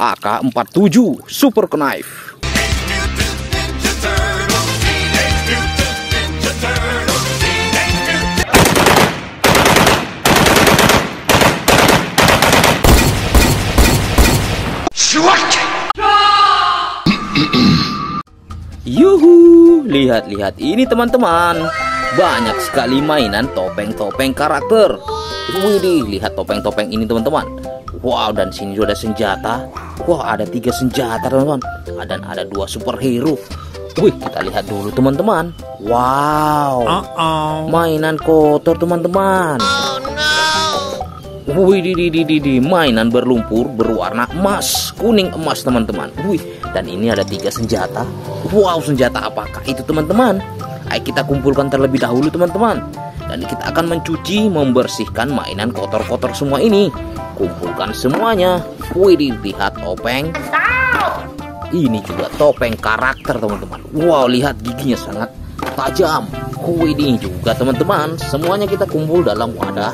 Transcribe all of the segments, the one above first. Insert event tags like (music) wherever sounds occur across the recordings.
AK-47 Super Knife Yuhu, lihat-lihat ini teman-teman. Banyak sekali mainan topeng-topeng karakter. Widih, lihat topeng-topeng ini teman-teman. Wow, dan sini juga ada senjata. Wah, ada tiga senjata teman-teman. Dan ada dua superhero. Wih, kita lihat dulu teman-teman. Wow, mainan kotor teman-teman. Wih, di, di, di, di, di, mainan berlumpur berwarna emas, kuning emas teman-teman. Wih, dan ini ada tiga senjata. Wow, senjata apakah itu teman-teman? Ayo kita kumpulkan terlebih dahulu teman-teman. Dan kita akan mencuci, membersihkan mainan kotor-kotor semua ini. Kumpulkan semuanya. Wih, lihat topeng. Ini juga topeng karakter teman-teman. Wow, lihat giginya sangat tajam. Wih, ini juga teman-teman. Semuanya kita kumpul dalam wadah.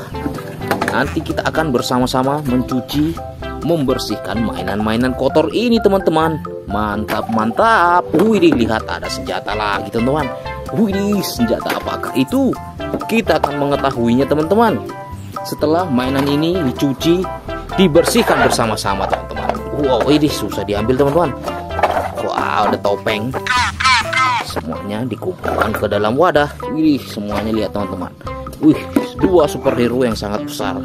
Nanti kita akan bersama-sama mencuci, membersihkan mainan-mainan kotor ini teman-teman. Mantap, mantap. Wih, lihat ada senjata lagi teman-teman. Wih, senjata apakah itu? Kita akan mengetahuinya teman-teman. Setelah mainan ini dicuci, dibersihkan bersama-sama teman-teman. Wow, ini susah diambil teman-teman. Wow, ada topeng. Semuanya dikumpulkan ke dalam wadah. Wih, semuanya lihat teman-teman. Wih, dua superhero yang sangat besar.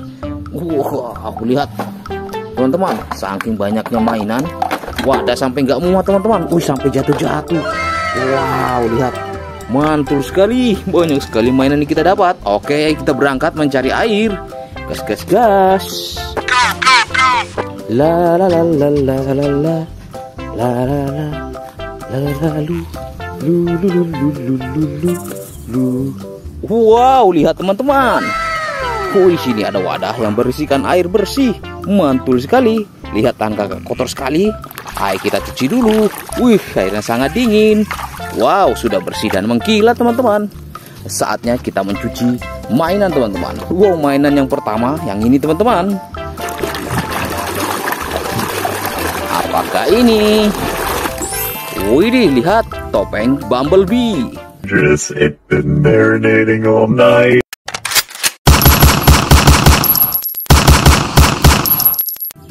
Wow, aku lihat teman-teman, saking banyaknya mainan, wadah sampai nggak muat teman-teman. Wih, sampai jatuh-jatuh. Wow, lihat mantul sekali, banyak sekali mainan yang kita dapat. Oke, kita berangkat mencari air. Gas, gas, gas. La la la la la la la la la la la la la lu lu lu lu lu lu lu lu Wow, lihat teman-teman. Wih, sini ada wadah yang berisikan air bersih. Mantul sekali. Lihat tangga kotor sekali. Ayo kita cuci dulu. Wih, airnya sangat dingin. Wow, sudah bersih dan mengkilat teman-teman. Saatnya kita mencuci mainan teman-teman. Wow, mainan yang pertama yang ini teman-teman. Apakah ini? Wih, lihat topeng Bumblebee. Just it been marinating all night.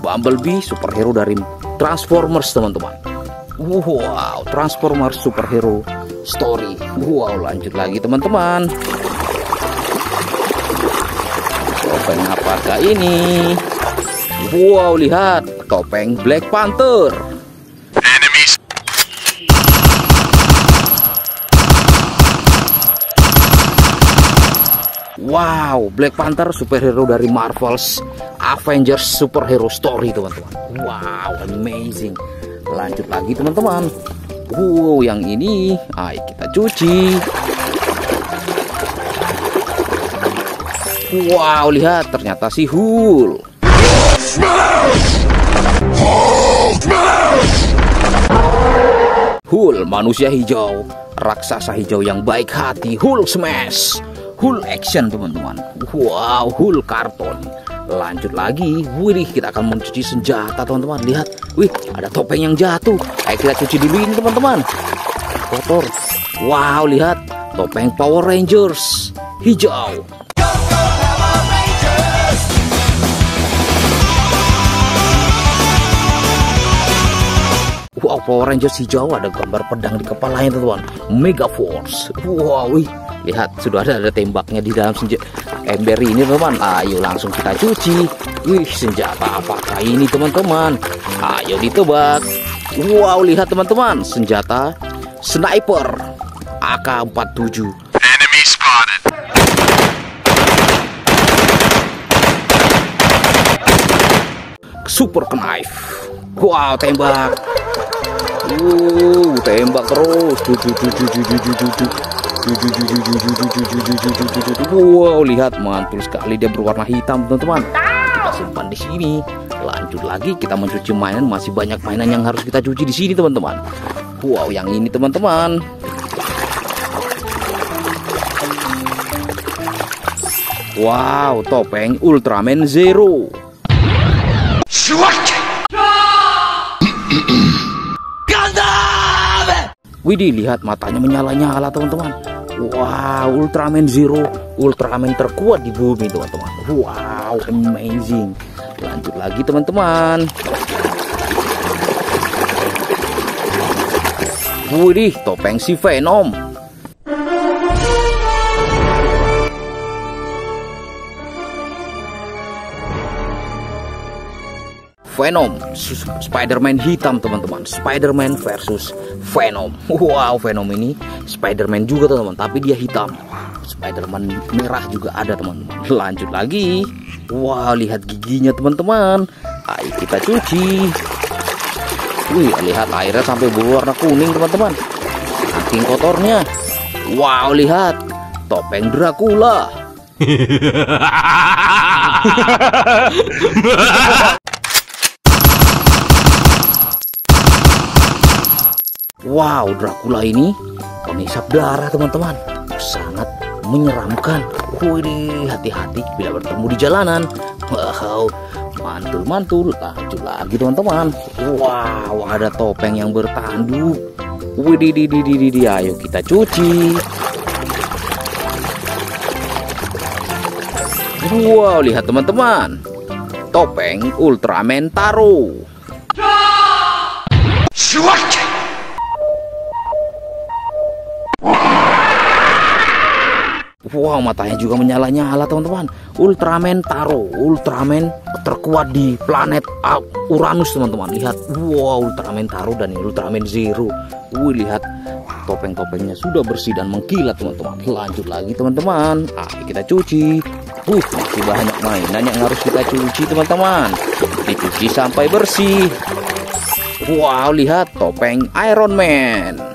Bumblebee superhero dari Transformers teman-teman. Wow Transformers superhero story. Wow lanjut lagi teman-teman. Topeng apakah ini? Wow lihat topeng Black Panther. Wow, Black Panther superhero dari Marvel's Avengers superhero story teman-teman. Wow, amazing. Lanjut lagi teman-teman. Wow, yang ini, ayo kita cuci. Wow, lihat ternyata si Hulk. Hulk manusia hijau, raksasa hijau yang baik hati, Hulk smash. Hulk action teman-teman Wow Hulk karton Lanjut lagi. Wih kita akan mencuci senjata teman-teman. Lihat. Wih ada topeng yang jatuh. Ayo kita cuci dulu ini teman-teman. Kotor. Wow lihat. Topeng Power Rangers. Hijau. Wow Power Rangers hijau. Ada gambar pedang di kepalanya teman-teman. Mega Force. Wow wih lihat sudah ada ada tembaknya di dalam senja. Ember ini teman. Ayo langsung kita cuci. Wih senjata apakah ini teman-teman. Ayo ditebak. Wow lihat teman-teman. Senjata sniper AK47 super knife. Wow tembak. Uh tembak terus. Wow, lihat mantul sekali dia berwarna hitam, teman-teman. Kita simpan di sini. Lanjut lagi kita mencuci mainan, masih banyak mainan yang harus kita cuci di sini, teman-teman. Wow, yang ini, teman-teman. Wow, topeng Ultraman Zero. Widih, lihat matanya menyala-nyala teman-teman. Wow, Ultraman Zero, Ultraman terkuat di bumi teman-teman. Wow, amazing. Lanjut lagi teman-teman. Widih, topeng si Venom. Venom, Spider-Man hitam teman-teman. Spider-Man versus Venom. Wow, Venom ini Spider-Man juga teman-teman, tapi dia hitam. Spider-Man merah juga ada teman-teman. Lanjut lagi. Wow, lihat giginya teman-teman. Ayo kita cuci. Wih, lihat airnya sampai berwarna kuning teman-teman. Saking kotornya. Wow, lihat topeng Dracula. (laughs) Wow, Dracula ini pengisap darah teman-teman. Sangat menyeramkan. Wih, hati-hati bila bertemu di jalanan. Wow, mantul-mantul. Lanjut lagi teman-teman. Wow, ada topeng yang bertanduk. Wih, di, di, di, di, di, ayo kita cuci. Wow, lihat teman-teman. Topeng Ultraman Taro. Wow, matanya juga menyala-nyala teman-teman. Ultraman Taro, Ultraman terkuat di planet Uranus teman-teman. Lihat, wow, Ultraman Taro dan Ultraman Zero. Wih, lihat topeng-topengnya sudah bersih dan mengkilat teman-teman. Lanjut lagi teman-teman. Ayo kita cuci. Uh, masih banyak mainan yang harus kita cuci teman-teman. Dicuci sampai bersih. Wow, lihat topeng Iron Man.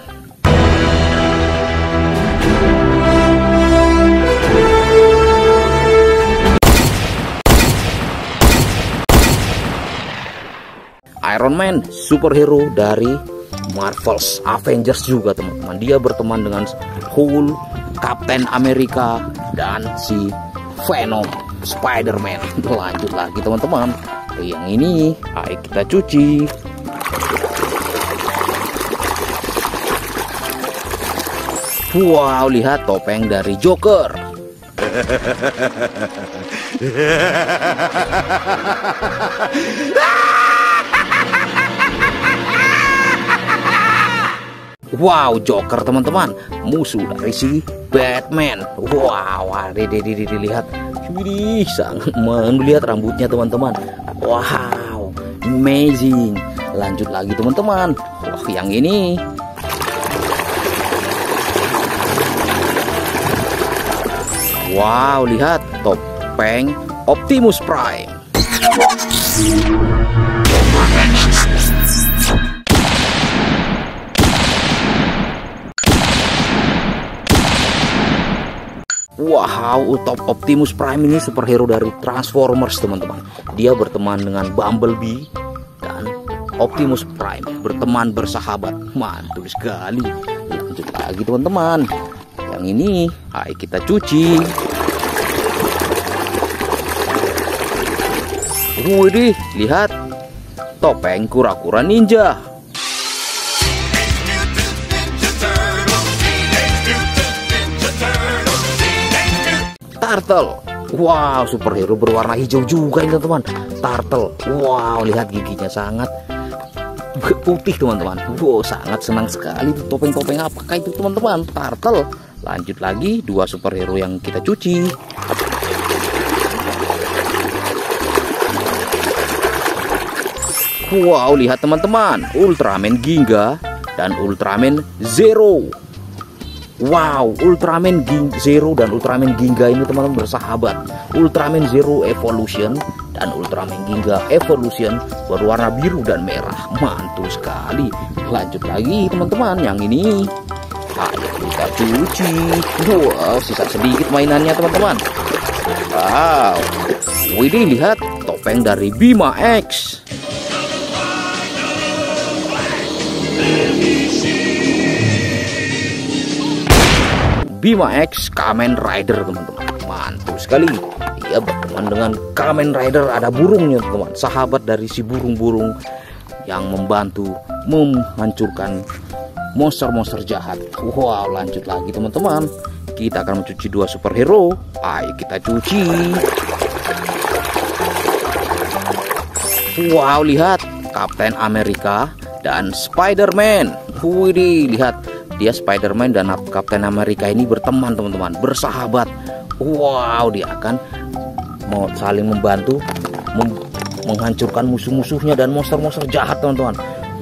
Iron Man, superhero dari Marvel's Avengers juga teman-teman. Dia berteman dengan Hulk, Captain America, dan si Venom, Spider-Man. (laughs) Lanjut lagi teman-teman. Yang ini, ayo kita cuci. Wow, lihat topeng dari Joker. (laughs) Wow, Joker teman-teman, musuh dari si Batman. Wow, dede dede lihat, Wih, sangat melihat rambutnya teman-teman. Wow, amazing. Lanjut lagi teman-teman. Wah, yang ini. Wow, lihat topeng Optimus Prime. Wow, Top Optimus Prime ini superhero dari Transformers teman-teman. Dia berteman dengan Bumblebee dan Optimus Prime berteman bersahabat. Mantul sekali. Lanjut lagi teman-teman. Yang ini, ayo kita cuci. Wih, lihat topeng kura-kura ninja. Turtle. Wow, superhero berwarna hijau juga ini teman-teman. Turtle. Wow, lihat giginya sangat putih teman-teman. Wow, sangat senang sekali topeng-topeng apakah itu teman-teman? Turtle. Lanjut lagi dua superhero yang kita cuci. Wow, lihat teman-teman, Ultraman Ginga dan Ultraman Zero. Wow, Ultraman Ging Zero dan Ultraman Ginga ini teman-teman bersahabat. Ultraman Zero Evolution dan Ultraman Ginga Evolution berwarna biru dan merah. Mantul sekali. Lanjut lagi teman-teman, yang ini. Ayo kita cuci. Wow, sisa sedikit mainannya teman-teman. Wow. Widih lihat topeng dari Bima X. Bima X Kamen Rider teman-teman. Mantul sekali. Dia berteman dengan Kamen Rider. Ada burungnya teman sahabat dari si burung-burung yang membantu menghancurkan monster-monster jahat. Wow lanjut lagi teman-teman. Kita akan mencuci dua superhero. Ayo kita cuci. Wow lihat. Kapten Amerika dan Spider-Man. Wih, lihat dia Spider-Man dan Kapten Amerika ini berteman teman-teman. Bersahabat. Wow dia akan mau saling membantu mem menghancurkan musuh-musuhnya dan monster-monster jahat teman-teman.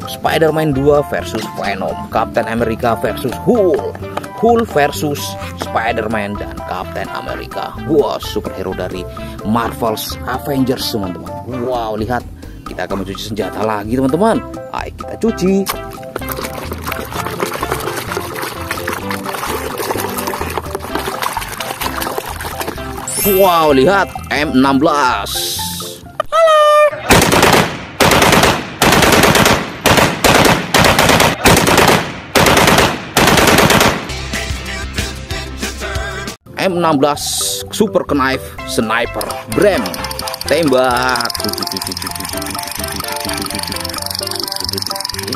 Spider-Man 2 versus Venom Captain America versus Hulk Hulk versus Spider-Man dan Captain America. Wow superhero dari Marvel's Avengers teman-teman. Wow lihat. Kita akan mencuci senjata lagi teman-teman. Ayo kita cuci Wow, lihat M16. M16 Super Knife Sniper Brem tembak.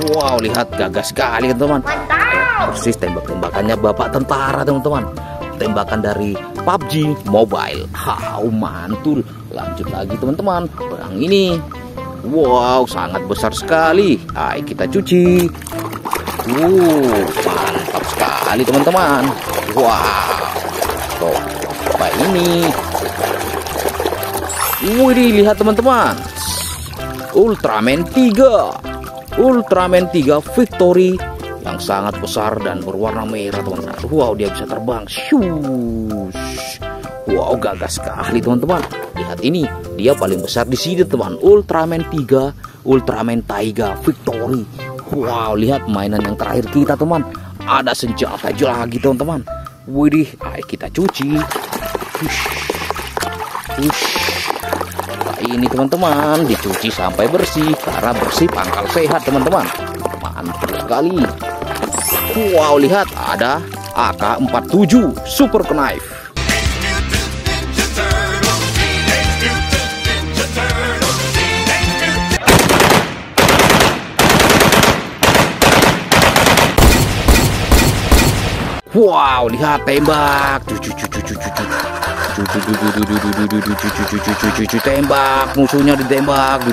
Wow lihat gagah sekali teman-teman. Persis tembak-tembakannya bapak tentara teman-teman tembakan dari PUBG Mobile. How mantul. Lanjut lagi teman-teman. Perang ini. Wow, sangat besar sekali. Ayo kita cuci. Uh, mantap sekali teman-teman. Wow. Tuh, apa ini? Wih, lihat teman-teman. Ultraman 3. Ultraman 3 Victory yang sangat besar dan berwarna merah teman-teman wow dia bisa terbang. Shush. wow gagah sekali teman-teman lihat ini dia paling besar di sini teman Ultraman 3 Ultraman Taiga Victory. Wow lihat mainan yang terakhir kita teman ada senjata lagi teman-teman Widih, ayo kita cuci. Hush. Nah, ini teman-teman dicuci sampai bersih karena bersih pangkal sehat teman-teman mantap sekali Wow, lihat ada AK-47 Super Knife. Wow, lihat tembak. Tembak, musuhnya ditembak.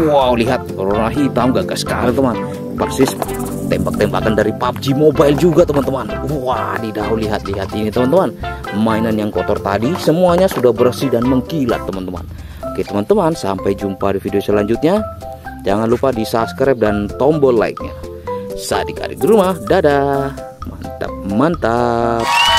Wow, lihat warna hitam gagah sekali, teman. Persis tembak-tembakan dari PUBG Mobile juga teman-teman. Wah didahu lihat-lihat ini teman-teman. Mainan yang kotor tadi semuanya sudah bersih dan mengkilat teman-teman. Oke teman-teman sampai jumpa di video selanjutnya. Jangan lupa di subscribe dan tombol like nya sadik adik di rumah. Dadah. Mantap mantap